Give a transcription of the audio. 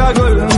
olhando